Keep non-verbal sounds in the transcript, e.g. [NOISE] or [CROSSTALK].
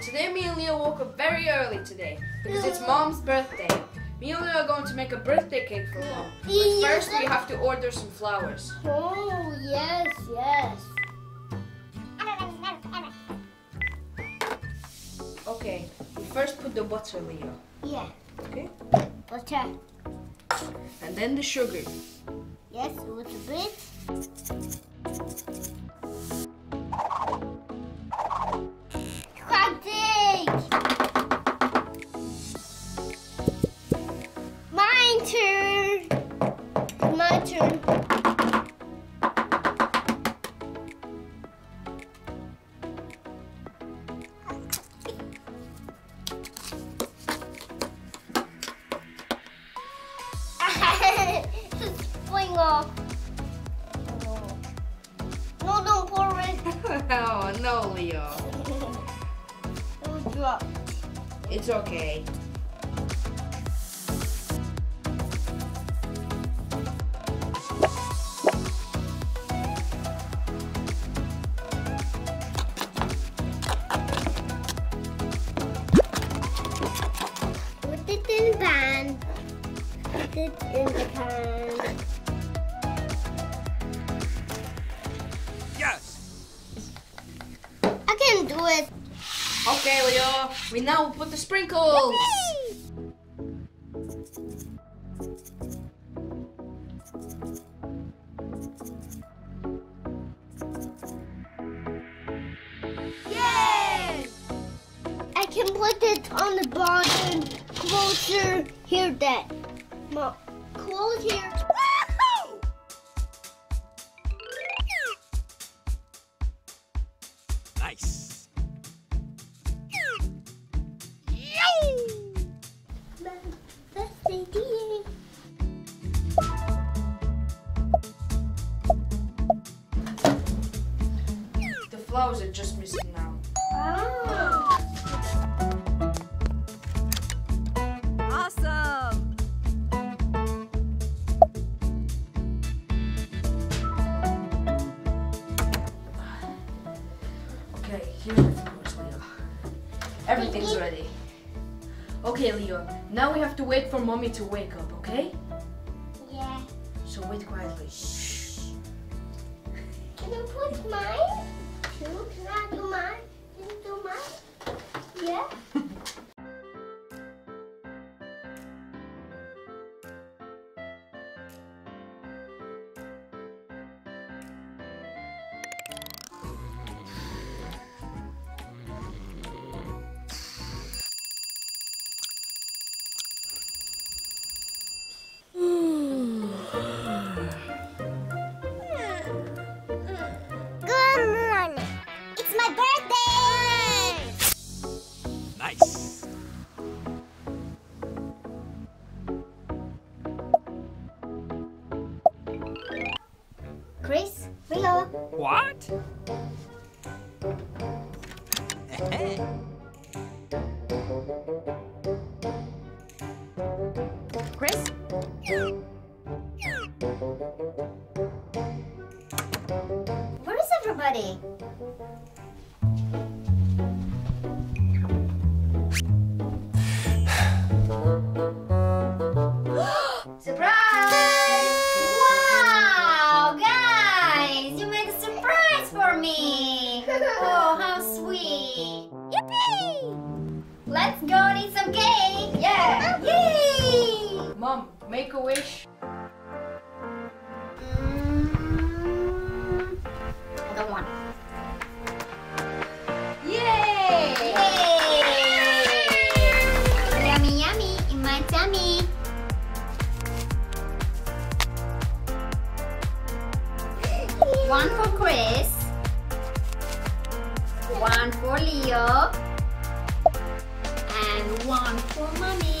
Today me and Leo woke up very early today because it's mom's birthday. Me and Leo are going to make a birthday cake for mom. But first we have to order some flowers. Oh, yes, yes. Okay, we first put the butter, Leo. Yeah. Okay? Butter. And then the sugar. Yes, a little bit. Turn! My turn. It's off. No, don't pour it. oh no, Leo. [LAUGHS] It'll drop. It's okay. It in the pan. Yes! I can do it. Okay, Leo. We now put the sprinkles. Yay! I can put it on the bottom closer here then. Mom, close here. Nice! Best idea. The flowers are just missing now. Ah. Everything's ready. Okay, Leo. Now we have to wait for mommy to wake up, okay? Yeah. So wait quietly. Shh. Can I put mine? Can I do mine? Can you do mine? Yeah. What? Kriss? Where is everybody? Oh, how sweet! Yippee! Let's go and eat some cake. Yeah! Yay! Mom, make a wish. One for Mommy.